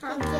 旁边。